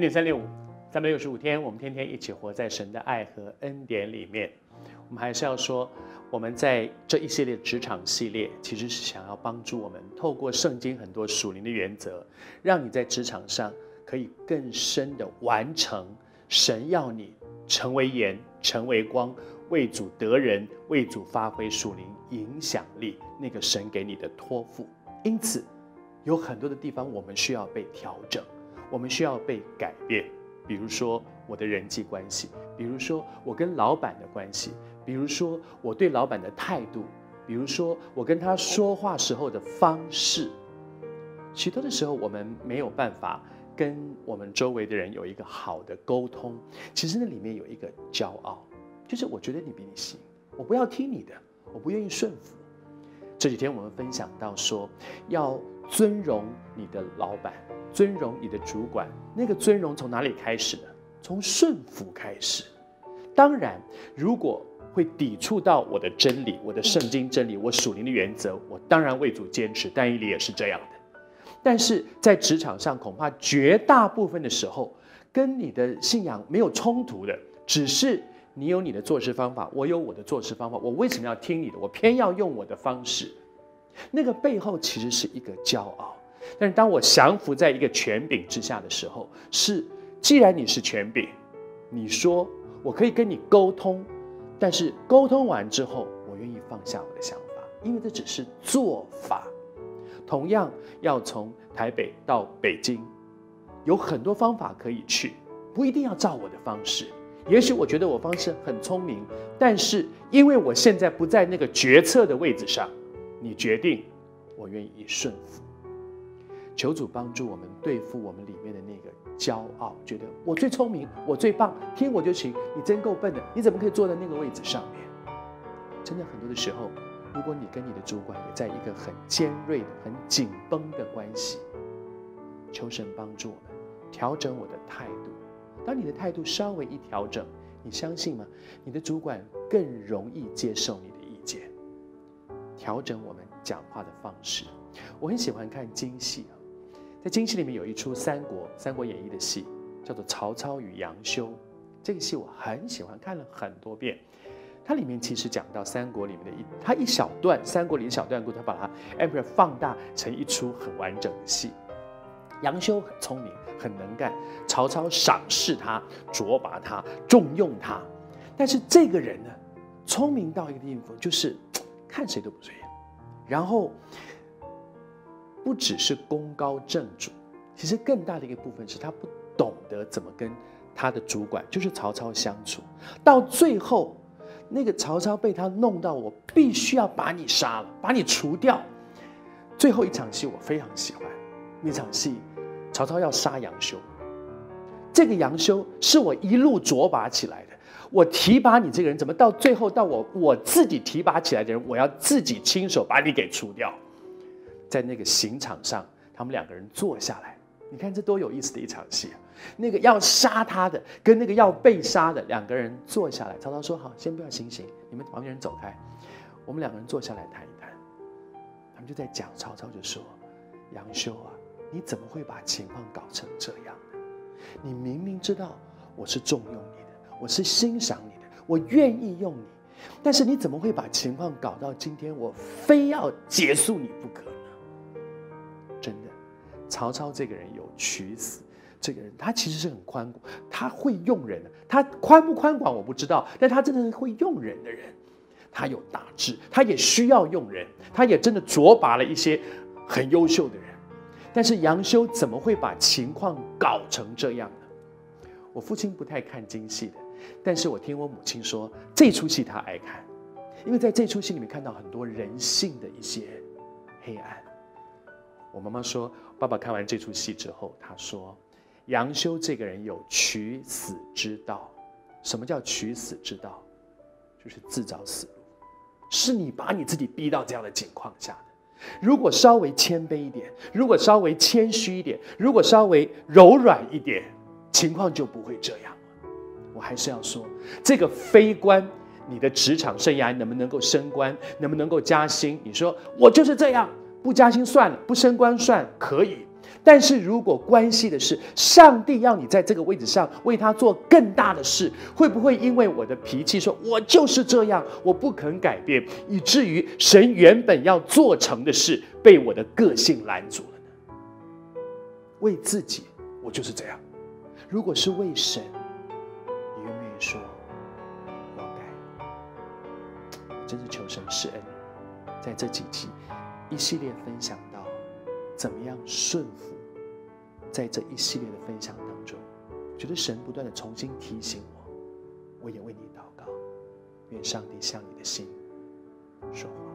恩典三六五，三百六十五天，我们天天一起活在神的爱和恩典里面。我们还是要说，我们在这一系列职场系列，其实是想要帮助我们透过圣经很多属灵的原则，让你在职场上可以更深的完成神要你成为盐、成为光，为主得人，为主发挥属灵影响力那个神给你的托付。因此，有很多的地方我们需要被调整。我们需要被改变，比如说我的人际关系，比如说我跟老板的关系，比如说我对老板的态度，比如说我跟他说话时候的方式。许多的时候，我们没有办法跟我们周围的人有一个好的沟通。其实那里面有一个骄傲，就是我觉得你比你行，我不要听你的，我不愿意顺服。这几天我们分享到说，要尊荣你的老板。尊荣你的主管，那个尊荣从哪里开始呢？从顺服开始。当然，如果会抵触到我的真理、我的圣经真理、我属灵的原则，我当然为主坚持。但以理也是这样的。但是在职场上，恐怕绝大部分的时候，跟你的信仰没有冲突的，只是你有你的做事方法，我有我的做事方法。我为什么要听你的？我偏要用我的方式。那个背后其实是一个骄傲。但是当我降服在一个权柄之下的时候，是既然你是权柄，你说我可以跟你沟通，但是沟通完之后，我愿意放下我的想法，因为这只是做法。同样要从台北到北京，有很多方法可以去，不一定要照我的方式。也许我觉得我方式很聪明，但是因为我现在不在那个决策的位置上，你决定，我愿意顺服。求主帮助我们对付我们里面的那个骄傲，觉得我最聪明，我最棒，听我就行。你真够笨的，你怎么可以坐在那个位置上面？真的很多的时候，如果你跟你的主管也在一个很尖锐的、很紧绷的关系，求神帮助我们调整我的态度。当你的态度稍微一调整，你相信吗？你的主管更容易接受你的意见。调整我们讲话的方式。我很喜欢看京戏啊。在京戏里面有一出《三国》《三国演义》的戏，叫做《曹操与杨修》。这个戏我很喜欢，看了很多遍。它里面其实讲到三国里面的一，它一小段三国里的小段故，它把它 amp 放大成一出很完整的戏。杨修很聪明，很能干，曹操赏识他，擢拔他，重用他。但是这个人呢，聪明到一个地步，就是 看谁都不顺眼，然后。不只是功高震主，其实更大的一个部分是他不懂得怎么跟他的主管，就是曹操相处。到最后，那个曹操被他弄到，我必须要把你杀了，把你除掉。最后一场戏我非常喜欢，那场戏，曹操要杀杨修。这个杨修是我一路卓拔起来的，我提拔你这个人，怎么到最后到我我自己提拔起来的人，我要自己亲手把你给除掉。在那个刑场上，他们两个人坐下来，你看这多有意思的一场戏啊！那个要杀他的跟那个要被杀的两个人坐下来，曹操说：“好，先不要行刑，你们旁边人走开，我们两个人坐下来谈一谈。”他们就在讲，曹操就说：“杨修啊，你怎么会把情况搞成这样呢？你明明知道我是重用你的，我是欣赏你的，我愿意用你，但是你怎么会把情况搞到今天，我非要结束你不可？曹操这个人有取死。”这个人他其实是很宽广，他会用人的。他宽不宽广我不知道，但他真的是会用人的人。他有大志，他也需要用人，他也真的卓拔了一些很优秀的人。但是杨修怎么会把情况搞成这样呢？我父亲不太看京戏的，但是我听我母亲说这出戏他爱看，因为在这出戏里面看到很多人性的一些黑暗。我妈妈说，爸爸看完这出戏之后，他说。杨修这个人有取死之道，什么叫取死之道？就是自找死路，是你把你自己逼到这样的境况下。如果稍微谦卑一点，如果稍微谦虚一点，如果稍微柔软一点，情况就不会这样了我还是要说，这个非官你的职场生涯能不能够升官，能不能够加薪。你说我就是这样，不加薪算了，不升官算可以。但是如果关系的是上帝要你在这个位置上为他做更大的事，会不会因为我的脾气说我就是这样，我不肯改变，以至于神原本要做成的事被我的个性拦阻了呢？为自己，我就是这样；如果是为神，你愿不愿意说我改？真是求神施恩，在这几集一系列分享到怎么样顺服。在这一系列的分享当中，觉得神不断的重新提醒我，我也为你祷告，愿上帝向你的心说话。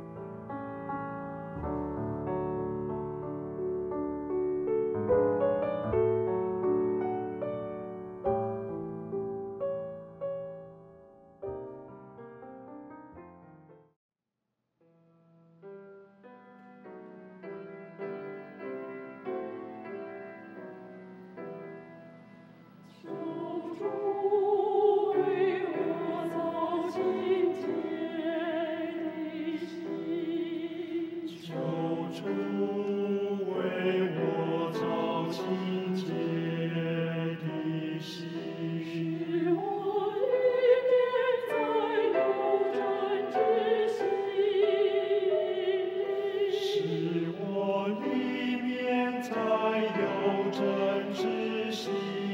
才有真知心